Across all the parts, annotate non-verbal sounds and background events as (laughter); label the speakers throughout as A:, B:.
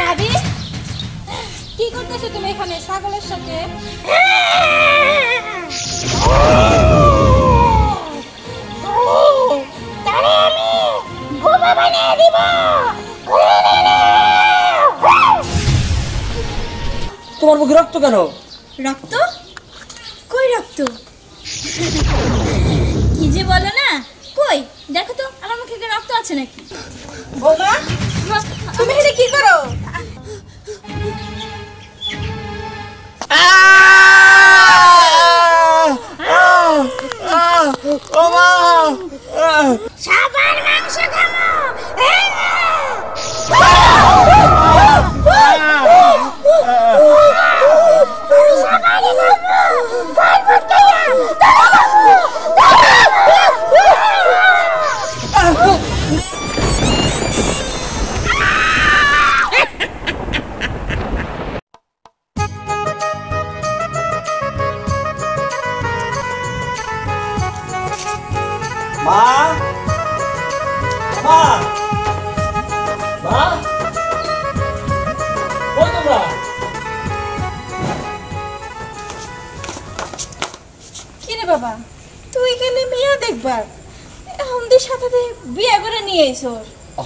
A: ভাবি? কি করতেছো তুমি এখানে ছাগলের সাথে?
B: তোমার মুখে রক্ত কেন?
A: রক্ত? কই রক্ত? কি যে বলো না। কই? দেখো তো আমার মুখে কি রক্ত আছে নাকি?
C: তুমি এটা কি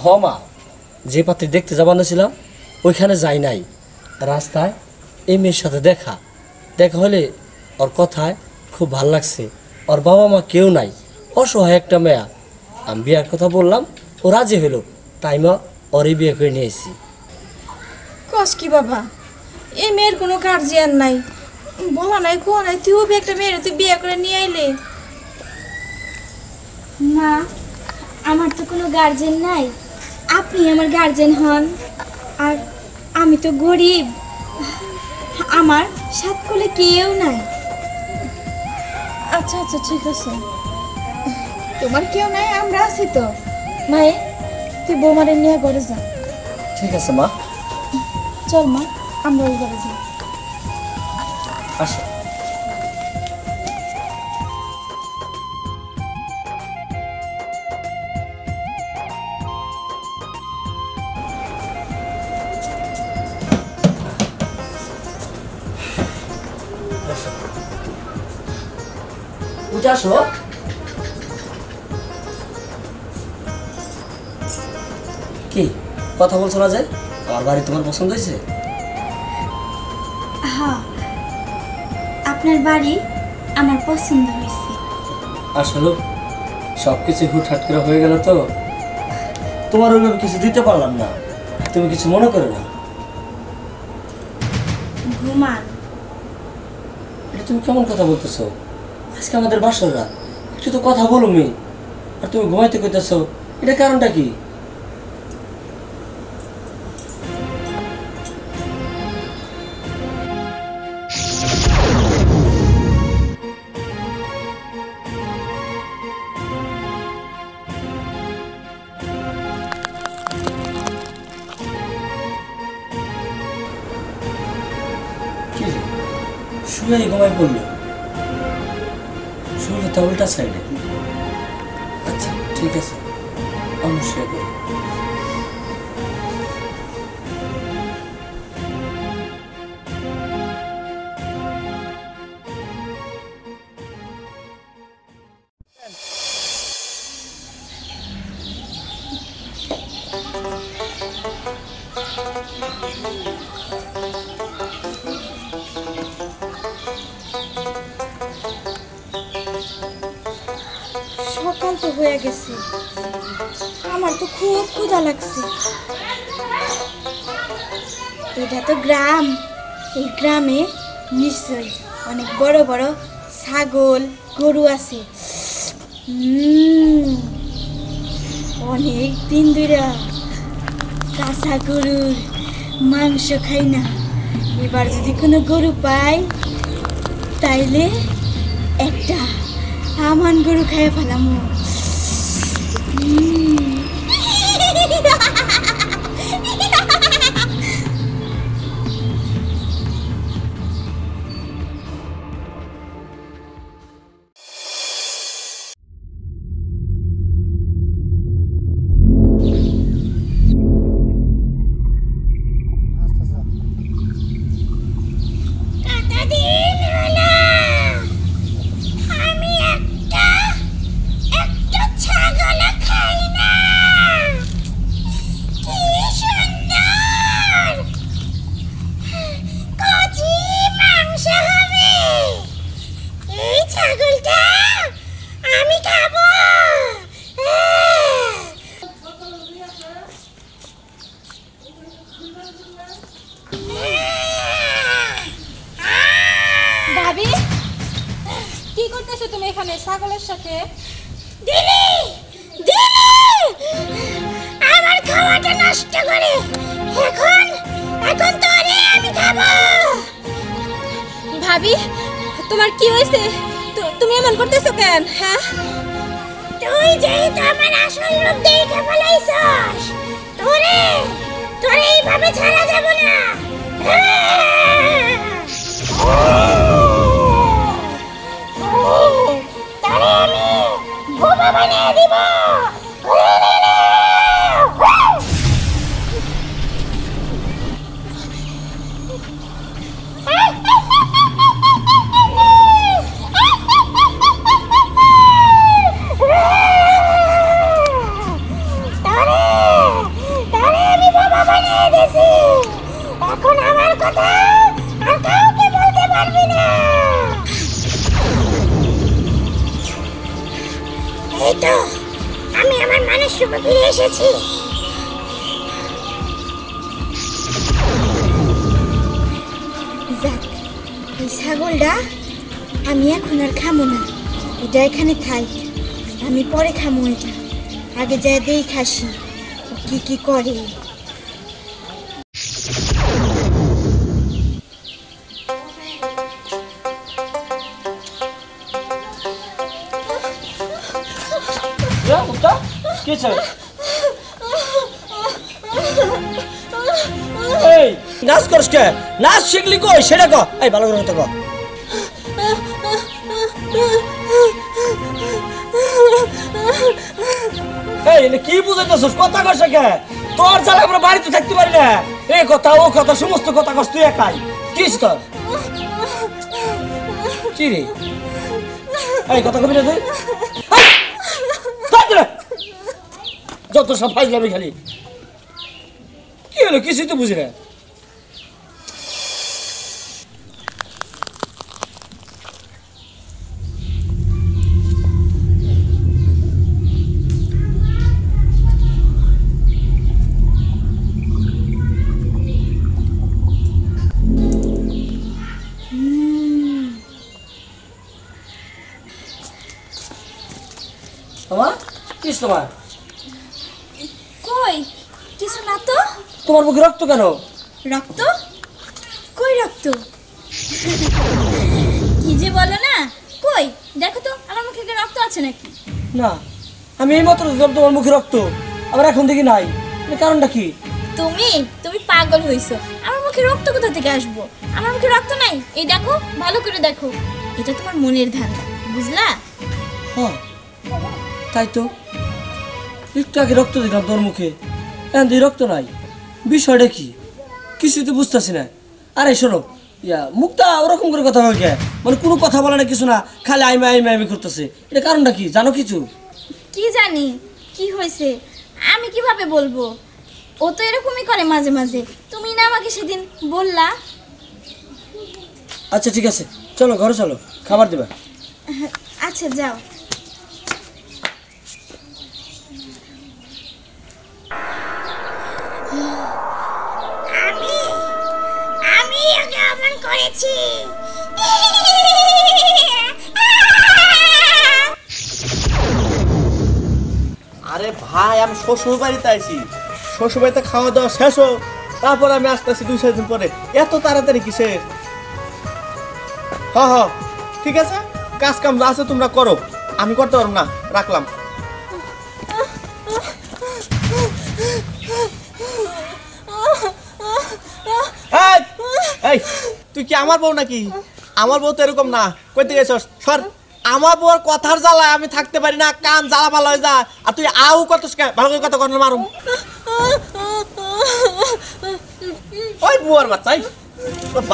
C: এসোর
B: হ মা যে পাত্রে দেখতে যাবানো ছিলাম ওইখানে যাই নাই। রাস্তায় এই মেয়ের সাথে দেখা। দেখা হলে ওর কথায় খুব ভালো লাগছে। ওর বাবা মা কেউ নাই। অসহায় একটা মেয়া। আমি বিয়ার কথা বললাম ও রাজি হলো। তাই মা ওরই বিয়ে করে নিয়ে এসেছি।
C: কস কি বাবা? এই মেয়ের কোনো গার্জিয়ান নাই। বলা নাই কো নাই তুইও বি একটা মেয়ের তুই বিয়ে করে নিয়ে আইলে।
A: না আমার তো কোনো গার্জেন নাই। আপনি আমার গার্জেন হন। আর আমি তো গরিব। আমার সাত কোলে কেউ নাই।
C: আচ্ছা আচ্ছা ঠিক আছে। তোমার কেউ নাই আমরা আছি তো। মায়ে তুই বৌমারে নিয়ে ঘরে যা।
B: ঠিক আছে মা।
C: চল মা আমরা ওই ঘরে যাই।
B: আসো। আসো কি কথা বলছো না যে? আমার বাড়ি তোমার পছন্দ হয়েছে?
A: হ্যাঁ আপনার বাড়ি আমার পছন্দ হয়েছে।
B: আসলে সব কিছু হুটহাট করে হয়ে গেল তো। তোমার ওইভাবে কিছু দিতে পারলাম না। তুমি কিছু মনে করো না।
A: ঘুমান।
B: এটা তুমি কেমন কথা বলতেছো? আজকে আমাদের বাসর রাত। একটু তো কথা বলো মি আর তুমি ঘুমাইতে কইতেছো, এটা কারণটা কি? শুয়ে ঘুমাই পড়ল। তো উল্টা সাইডে আচ্ছা ঠিক আছে। আমি শুয়ে পড়ি
C: সকাল তো হয়ে গেছে। আমার তো খুব ক্ষুধা লাগছে। এটা তো গ্রাম। এই গ্রামে নিশ্চয় অনেক বড় বড় ছাগল, গরু আছে। অনেক দিন ধরে কাঁচা গরুর মাংস খাই না। এবার যদি কোনো গরু পাই, তাইলে একটা আমান গরু খাইয়ে ফেলাম। Hum. (laughs) কি করতেছো তুমি এখানে ছাগলের সাথে?
A: দিলি! দিলি! আমার খাওয়াটা নষ্ট করে। এখন এখন তোরে আমি খাব।
C: ভাবি, তোমার কি হয়েছে? তুমি এমন করতেছো কেন হ্যাঁ?
A: তুই যেহেতু আমার আসল রূপ দেখে ফেলাইছস, তোরে তোরে এইভাবে ছাড়া যাব না। বোমা বানিয়ে দিব তো আমি আমার মানুষ রূপে ফিরে এসেছি। এই ছাগলটা আমি এখন আর খামো না। এটা এখানে থাই, আমি পরে খামো এটা। আগে যা দেই খাসি কি কি করে।
B: কি হয়েছে? এই, নাচ করছ কে? নাচ শিখলি কই? সেটা কো। এই, ভালো করে কো। এই, এনে কি বুঝাইতেছস? কথা কস কে তোর জ্বালা আমরা বাড়িতে থাকতে পারি না। এই কথা, ও কথা, সমস্ত কথা কস তুই একাই। কিস তোর? কি রে? এই, কথা কবি না তুই এই! থাক রে! যত সব ফাইজলামি খালি। কি হলো কিছুই তো বুঝি না। তোমার?
A: কই? কিছু না তো?
B: তোমার মুখে রক্ত কেন?
A: রক্ত? কই রক্ত? কি যে বলো না? কই? দেখো তো আমার মুখে রক্ত আছে নাকি?
B: না আমি এই মাত্র দেখলাম তোমার মুখে রক্ত আবার এখন দেখি নাই। কারণটা কি?
A: তুমি তুমি পাগল হইছো। আমার মুখে রক্ত কোথা থেকে আসব? আমার মুখে রক্ত নাই? এই দেখো ভালো করে দেখো। এটা তোমার মনের ধান্দা বুঝলা?
B: হ্যাঁ তাই তো। একটু আগে রক্ত দিলাম তোর মুখে। এখন তুই রক্ত নাই। বিষয়টা কি? কিছুই তো বুঝতেছি না। আরে শোনো ইয়া মুখটা ওরকম করে কথা হয়? মানে কোনো কথা বলে না কিছু না খালি আইমা আইমা আইমি করতেছে। এটা কারণটা কি? জানো কিছু?
A: কি জানি কি হয়েছে? আমি কীভাবে বলব? ও তো এরকমই করে মাঝে মাঝে। তুমি না আমাকে সেদিন বললা?
B: আচ্ছা ঠিক আছে। চলো ঘরে চলো। খাবার দেবা।
A: আচ্ছা যাও। আমি আমি ওকে অমন করেছি।
D: আরে ভাই, আমি শ্বশুর বাড়িতে আইছি। শ্বশুর বাড়িতে খাওয়া দাওয়া শেষ হোক, তারপর আমি আসতেছি দুই, চার দিন পরে। এত তাড়াতাড়ি কিসের? হ হ ঠিক আছে কাজ কাম আছে, তোমরা করো। আমি করতে পারব না, রাখলাম এই, এই তুই কি আমার বউ নাকি? আমার বউ তো এরকম না। কইতে গেছস? সর। আমার বউর কথার জ্বালায় আমি থাকতে পারি না কান জ্বালা ভালো হয়ে যা আর তুই আউ কত ভালো করে কথা কথা মারুম। ওই বুয়ার বাচ্চাই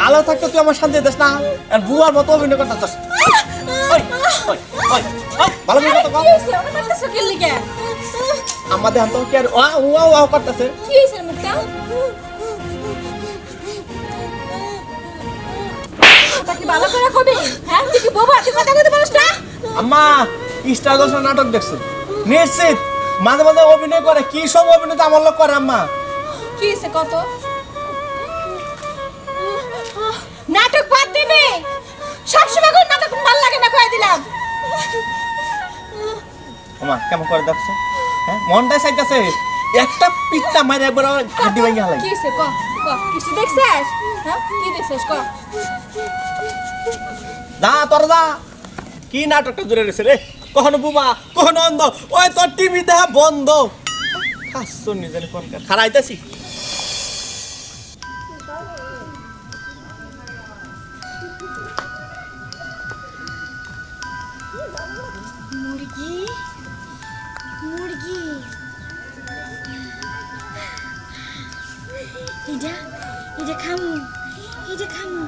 D: ভালো থাকতে তুই আমার শান্তি দিস না। আর বুয়ার মতো অভিনয় ওই ওই, ভালো করে কথা আমাদের হাত কি আর ওয়া ওয়া করতেছে।
C: কি হয়েছে? মুখটা করে কবি? হ্যাঁ? তুই কি বাবা তুই কথা কইতে পারিস না?
D: আম্মা স্টার দশ নাটক দেখছ? নিশ্চিত। মাঝে মাঝে অভিনয় করে কি সব অভিনয় তো আমার লোক করে আম্মা।
C: কি হয়েছে কত? নাটক বাদ দিবি? সবসময় করে নাটক ভালো লাগে না কয়ে দিলাম।
D: ওমা কেমন করে দেখছ? হ্যাঁ মনটা চাইতেছে একটা পিঠটা মারে একবার হাড্ডি ভেঙে হালাই।
C: ক ক কিছু দেখছিস? হ্যাঁ কি দেখছিস? ক।
D: যা, তোর যা। কি নাটকটা জুড়ে রয়েছে রে? কখনো বুবা, কখনো অন্ধ। ওই তোর টিভি দেখা বন্ধ। খাচ্ছ নিজের ফোন খারাইতেছি
A: মুরগি? মুরগি? এটা এটা খামু এটা খামু।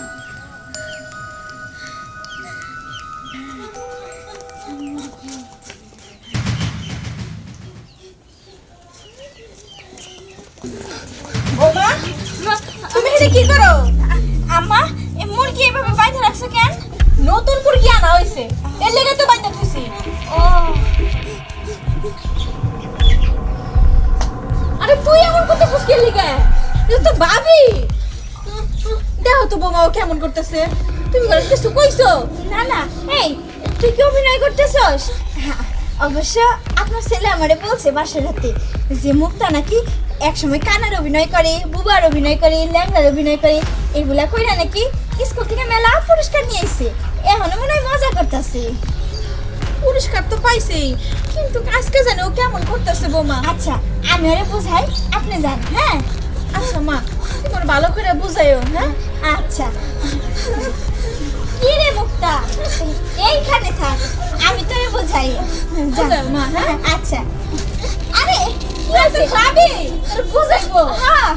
C: করতে খুশকির লিগে তো ভাবি। দেখো তো বোমাও কেমন করতেছে। তুমি করে কিছু কইছো?
A: না না। এই তুই কি অভিনয় করতেছস? হ্যাঁ, অবশ্য আপনার ছেলে আমারে বলছে বাসার রাতে যে মুক্তা নাকি একসময় কানার অভিনয় করে বুবার অভিনয় করে ল্যাংড়ার অভিনয় করে এগুলা কইরা নাকি স্কুল থেকে মেলা পুরস্কার নিয়ে এসে এখনও মনে হয় মজা করতেছে।
C: পুরস্কার তো পাইছি কিন্তু আজকে জানো ও কেমন করতেছে বোমা।
A: আচ্ছা আমি আরে বোঝাই আপনি যান হ্যাঁ?
C: আচ্ছা মা তুমি ভালো করে বুঝাইও হ্যাঁ?
A: আচ্ছা। কি রে মুক্তা? এইখানে থাক আমি তোরে বোঝাই।
C: মা, হ্যাঁ?
A: আচ্ছা। আরে কি আছে
C: ভাবি তোর বুঝাইবো।
A: হ্যাঁ।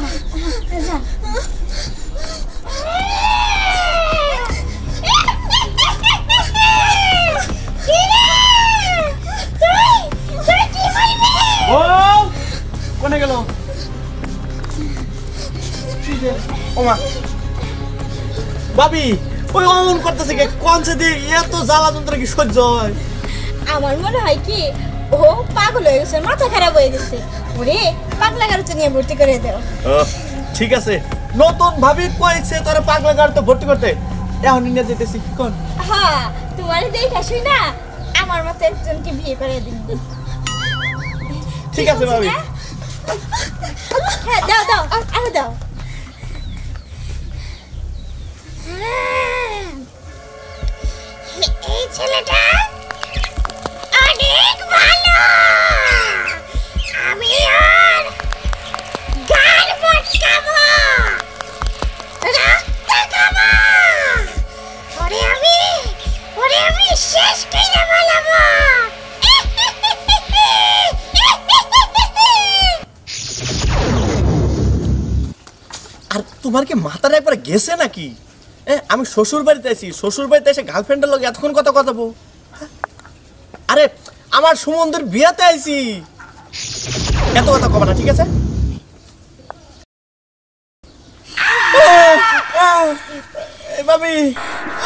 D: ও! কোনে গেল? ওমা। ভাবি ওই অমন করতেছে কে? কোন সে দিয়ে এত জ্বালা যন্ত্র কি সহ্য হয়?
A: আমার মনে হয় কি ও পাগল হয়ে গেছে মাথা খারাপ হয়ে গেছে। ওরে পাগলা গাড়িতে নিয়ে ভর্তি করে দাও।
D: ঠিক আছে। নতুন ভাবি কইছে তোরে পাগলা গাড়িতে ভর্তি করতে। এখন নিয়ে যেতেছি কোন?
A: হ্যাঁ তোমার দেখা শুই না আমার মতো একজনকে বিয়ে করে দিন।
D: ঠিক আছে ভাবি
A: হ্যাঁ দাও দাও আরও দাও আর
D: তোমার কি মাথাটা একবার গেছে নাকি? আমি শ্বশুর বাড়িতে আছি শ্বশুর বাড়িতে এসে গার্লফ্রেন্ডের লোক এতক্ষণ কথা কথা আরে আমার সুমন্দির বিয়াতে আইছি। এত কথা কবা না ঠিক আছে? ভাবি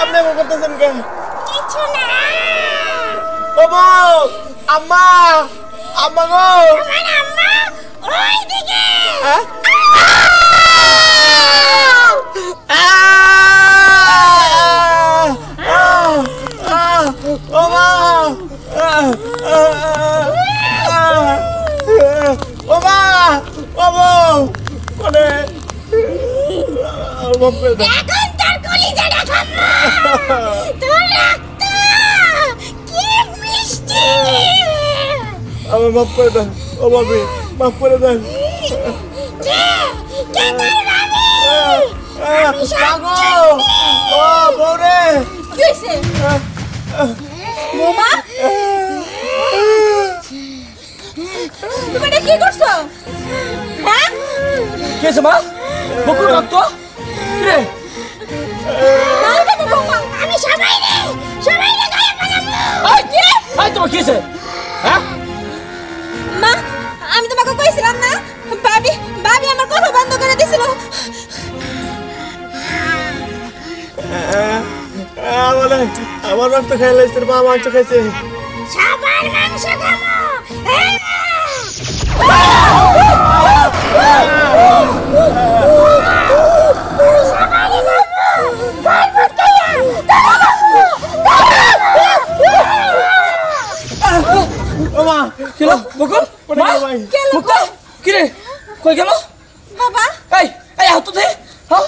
D: আপনি এমন করতেছেন কেন?
A: কিছু না।
D: আম্মা আম্মা গো।
A: আমার আম্মা ওই দিকে
D: হ্যাঁ? ও মা ও মা ও বউ কোনে ও বাপ রে
A: এখন তোর কলিজাটা খাব তোর রক্ত কি মিষ্টি
D: আমার মাফ করে দেন ও বাবি মাফ করে দেন
A: কে কে তোর বাবি
D: কাগো ও বউরে
C: কি হইছে বোমা তুমি এটা কি করছ হ্যাঁ
B: কে আছে মা বকুল রক্ত কি রে
C: নাও কেন বোমা
A: আমি সবাই রে সবাই রে গায়ে পালাবো
B: আই কি আই তোমার কি
C: বলে আমার
D: রক্ত খাই লাগছে মা মাংস খাইছে
A: সবার মাংস খাব মা
D: কিলো বকুল ভাই বকুল কিরে কই গেল? বাবা। এই এই হাত দে হ্যাঁ?